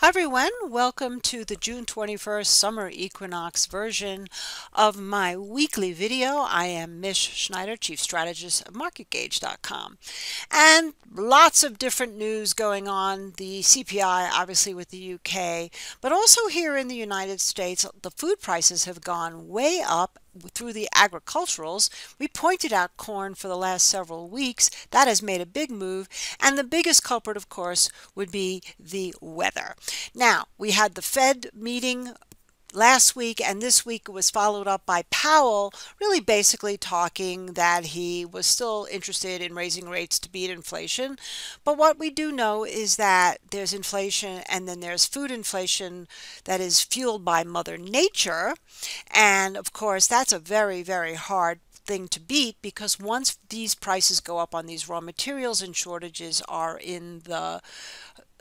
Hi everyone, welcome to the June 21st summer equinox version of my weekly video. I am Mish Schneider, Chief Strategist of MarketGauge.com. And lots of different news going on. The CPI, obviously with the UK, but also here in the United States, the food prices have gone way up through the agriculturals. We pointed out corn for the last several weeks. That has made a big move. And the biggest culprit, of course, would be the weather. Now, we had the Fed meeting last week and this week was followed up by Powell really basically talking that he was still interested in raising rates to beat inflation. But what we do know is that there's inflation and then there's food inflation that is fueled by Mother Nature. And of course, that's a very, very hard thing to beat because once these prices go up on these raw materials and shortages are in the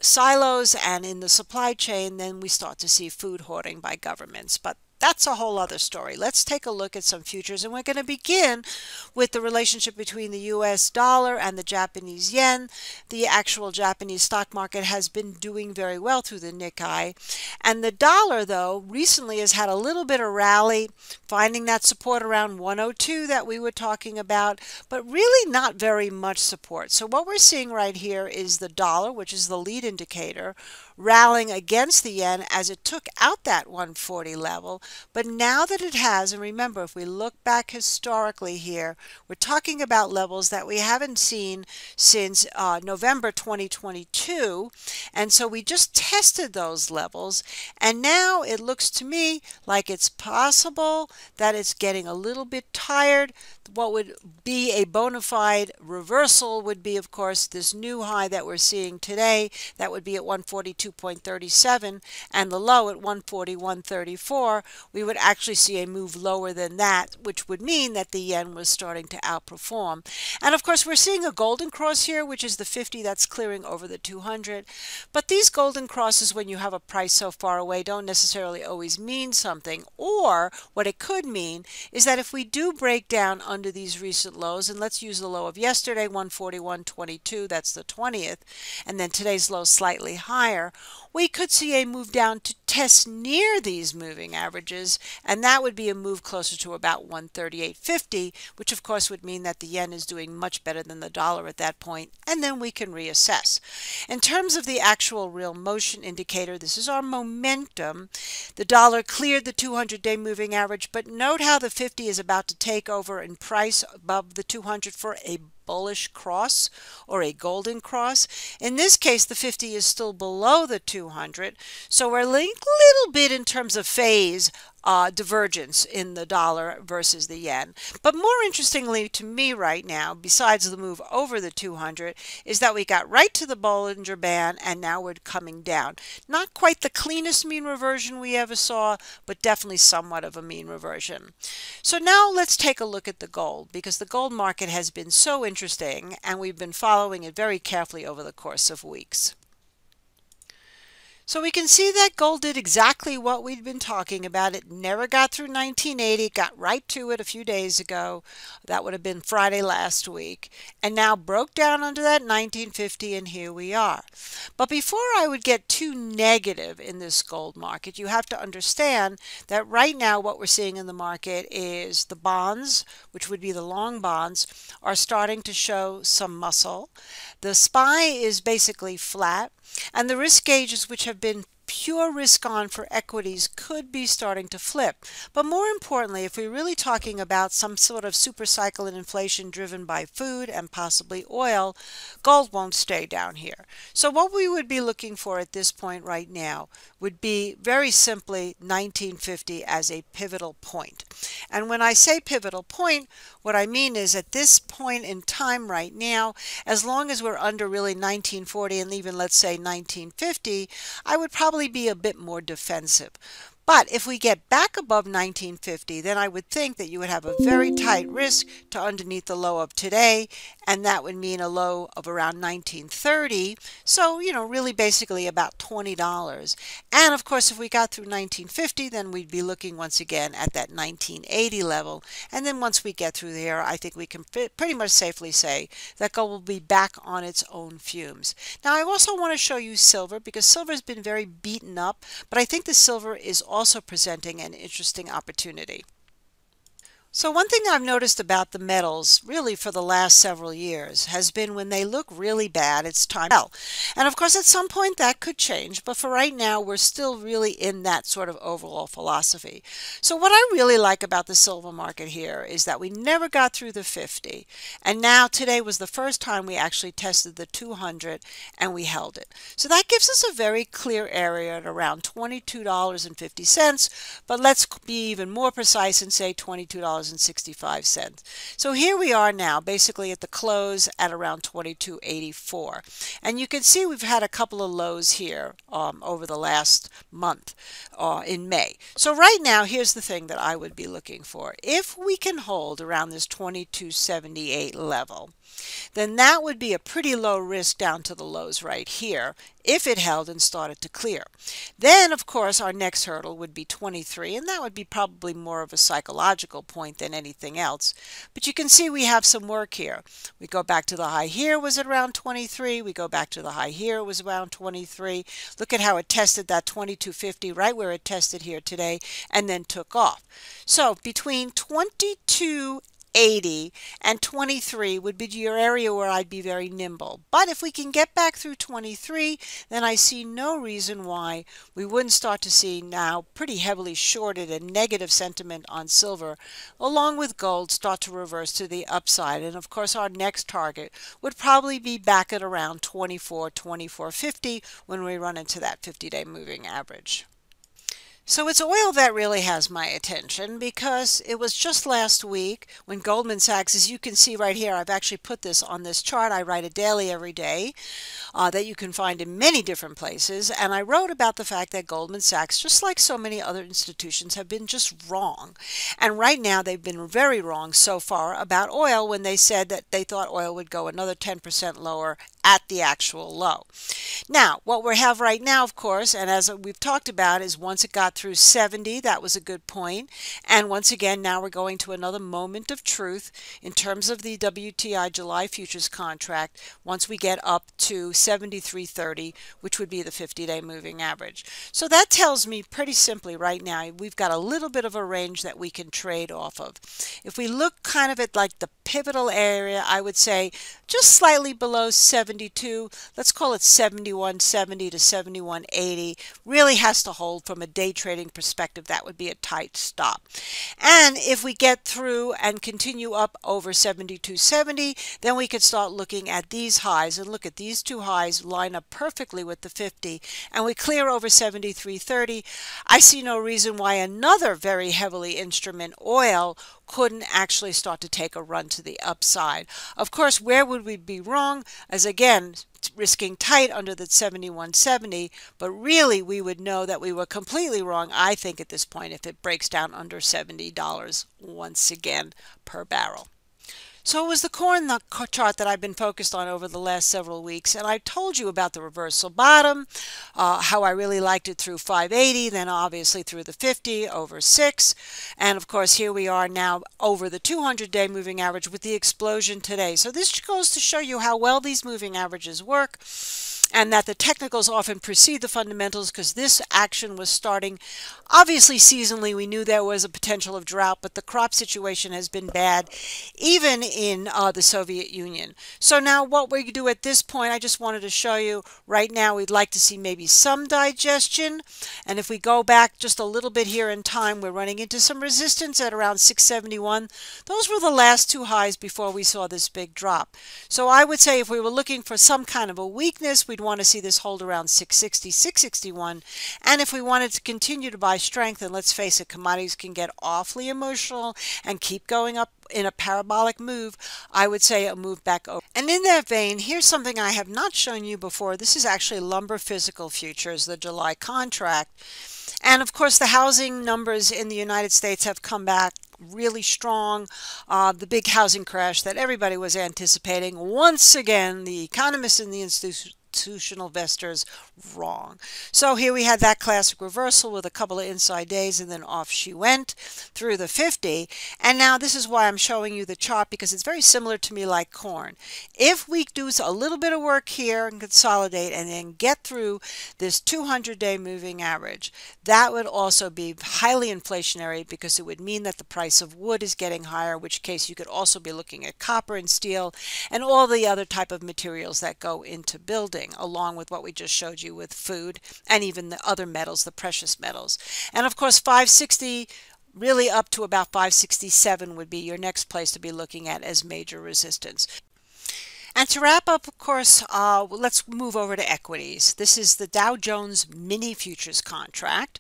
silos and in the supply chain, then we start to see food hoarding by governments. But that's a whole other story. Let's take a look at some futures, and we're going to begin with the relationship between the US dollar and the Japanese yen. The actual Japanese stock market has been doing very well through the Nikkei. And the dollar, though, recently has had a little bit of rally, finding that support around 102 that we were talking about, but really not very much support. So what we're seeing right here is the dollar, which is the lead indicator, rallying against the yen as it took out that 140 level. But now that it has, and remember, if we look back historically here, we're talking about levels that we haven't seen since uh, November 2022. And so we just tested those levels. And now it looks to me like it's possible that it's getting a little bit tired. What would be a bona fide reversal would be, of course, this new high that we're seeing today. That would be at 142. 142.37 and the low at 141.34, we would actually see a move lower than that, which would mean that the yen was starting to outperform. And of course, we're seeing a golden cross here, which is the 50 that's clearing over the 200. But these golden crosses, when you have a price so far away, don't necessarily always mean something. Or what it could mean is that if we do break down under these recent lows, and let's use the low of yesterday, 141.22, that's the 20th, and then today's low slightly higher, we could see a move down to test near these moving averages, and that would be a move closer to about 138.50, which of course would mean that the yen is doing much better than the dollar at that point, and then we can reassess. In terms of the actual real motion indicator, this is our momentum. The dollar cleared the 200-day moving average, but note how the 50 is about to take over in price above the 200 for a bullish cross or a golden cross. In this case, the 50 is still below the 200. So we're a little bit in terms of phase uh, divergence in the dollar versus the yen. But more interestingly to me right now, besides the move over the 200, is that we got right to the Bollinger Band and now we're coming down. Not quite the cleanest mean reversion we ever saw, but definitely somewhat of a mean reversion. So now let's take a look at the gold because the gold market has been so interesting and we've been following it very carefully over the course of weeks. So we can see that gold did exactly what we'd been talking about. It never got through 1980, got right to it a few days ago. That would have been Friday last week. And now broke down under that 1950 and here we are. But before I would get too negative in this gold market, you have to understand that right now what we're seeing in the market is the bonds, which would be the long bonds, are starting to show some muscle. The SPY is basically flat. And the risk gauges which have been pure risk on for equities could be starting to flip. But more importantly, if we're really talking about some sort of super cycle in inflation driven by food and possibly oil, gold won't stay down here. So what we would be looking for at this point right now would be very simply 1950 as a pivotal point. And when I say pivotal point, what I mean is at this point in time right now, as long as we're under really 1940 and even let's say 1950, I would probably be a bit more defensive. But if we get back above 1950, then I would think that you would have a very tight risk to underneath the low of today and that would mean a low of around 1930. So, you know, really basically about $20. And of course, if we got through 1950, then we'd be looking once again at that 1980 level. And then once we get through there, I think we can pretty much safely say that gold will be back on its own fumes. Now, I also want to show you silver because silver has been very beaten up, but I think the silver is presenting an interesting opportunity. So one thing I've noticed about the metals really for the last several years has been when they look really bad, it's time sell. And of course at some point that could change, but for right now we're still really in that sort of overall philosophy. So what I really like about the silver market here is that we never got through the 50 and now today was the first time we actually tested the 200 and we held it. So that gives us a very clear area at around $22.50, but let's be even more precise and say $22 $2.65. So here we are now, basically at the close at around 22.84. And you can see we've had a couple of lows here um, over the last month uh, in May. So right now, here's the thing that I would be looking for. If we can hold around this 2278 level, then that would be a pretty low risk down to the lows right here if it held and started to clear. Then, of course, our next hurdle would be 23, and that would be probably more of a psychological point than anything else. But you can see we have some work here. We go back to the high here was at around 23. We go back to the high here was around 23. Look at how it tested that 2250 right where it tested here today and then took off. So between 22 80 and 23 would be your area where I'd be very nimble. But if we can get back through 23, then I see no reason why we wouldn't start to see now pretty heavily shorted and negative sentiment on silver, along with gold, start to reverse to the upside. And of course, our next target would probably be back at around 24, 24.50 when we run into that 50-day moving average. So it's oil that really has my attention because it was just last week when Goldman Sachs, as you can see right here, I've actually put this on this chart. I write it daily every day uh, that you can find in many different places. And I wrote about the fact that Goldman Sachs, just like so many other institutions, have been just wrong. And right now they've been very wrong so far about oil when they said that they thought oil would go another 10% lower at the actual low. Now, what we have right now, of course, and as we've talked about, is once it got through 70, that was a good point. And once again, now we're going to another moment of truth in terms of the WTI July futures contract once we get up to 73.30, which would be the 50-day moving average. So that tells me pretty simply right now, we've got a little bit of a range that we can trade off of. If we look kind of at like the pivotal area, I would say just slightly below 72. Let's call it 7170 to 7180. Really has to hold from a day trading perspective. That would be a tight stop. And if we get through and continue up over 7270, then we could start looking at these highs. And look at these two highs line up perfectly with the 50. And we clear over 7330. I see no reason why another very heavily instrument oil couldn't actually start to take a run to the upside. Of course, where would we be wrong? As again, risking tight under the 7170, but really we would know that we were completely wrong, I think, at this point if it breaks down under $70 once again per barrel. So it was the corn chart that I've been focused on over the last several weeks. And I told you about the reversal bottom, uh, how I really liked it through 580, then obviously through the 50, over 6. And of course, here we are now over the 200-day moving average with the explosion today. So this goes to show you how well these moving averages work and that the technicals often precede the fundamentals because this action was starting. Obviously, seasonally, we knew there was a potential of drought, but the crop situation has been bad, even in uh, the Soviet Union. So now what we do at this point, I just wanted to show you, right now we'd like to see maybe some digestion, and if we go back just a little bit here in time, we're running into some resistance at around 671. Those were the last two highs before we saw this big drop. So I would say if we were looking for some kind of a weakness, we we'd want to see this hold around 660, 661. And if we wanted to continue to buy strength, and let's face it, commodities can get awfully emotional and keep going up in a parabolic move, I would say a move back over. And in that vein, here's something I have not shown you before. This is actually lumber physical futures, the July contract. And of course, the housing numbers in the United States have come back really strong. Uh, the big housing crash that everybody was anticipating. Once again, the economists in the institution institutional investors wrong. So here we had that classic reversal with a couple of inside days and then off she went through the 50. And now this is why I'm showing you the chart because it's very similar to me like corn. If we do a little bit of work here and consolidate and then get through this 200 day moving average, that would also be highly inflationary because it would mean that the price of wood is getting higher, in which case you could also be looking at copper and steel and all the other type of materials that go into building along with what we just showed you with food and even the other metals, the precious metals. And of course, 560 really up to about 567 would be your next place to be looking at as major resistance. And to wrap up, of course, uh, let's move over to equities. This is the Dow Jones Mini Futures contract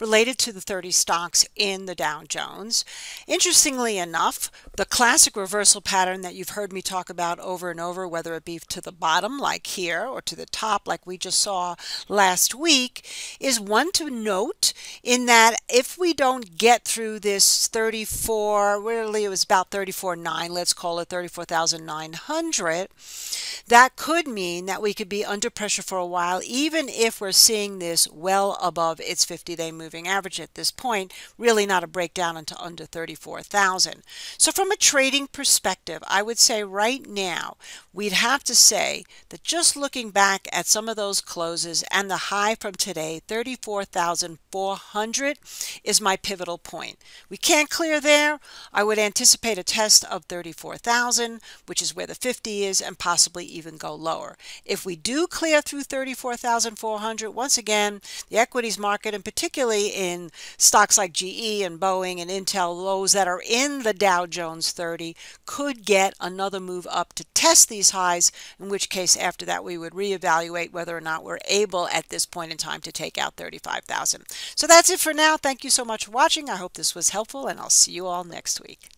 related to the 30 stocks in the Dow Jones. Interestingly enough, the classic reversal pattern that you've heard me talk about over and over, whether it be to the bottom like here or to the top like we just saw last week, is one to note in that if we don't get through this 34, really it was about 34.9, let's call it 34,900, that could mean that we could be under pressure for a while, even if we're seeing this well above its 50-day moving average at this point, really not a breakdown into under 34,000. So from a trading perspective, I would say right now, we'd have to say that just looking back at some of those closes and the high from today, 34,400 is my pivotal point. We can't clear there. I would anticipate a test of 34,000, which is where the 50 is, and possibly even go lower. If we do clear through 34,400, once again, the equities market, and particularly in stocks like GE and Boeing and Intel, those that are in the Dow Jones 30, could get another move up to test these highs, in which case after that we would reevaluate whether or not we're able at this point in time to take out 35,000. So that's it for now. Thank you so much for watching. I hope this was helpful and I'll see you all next week.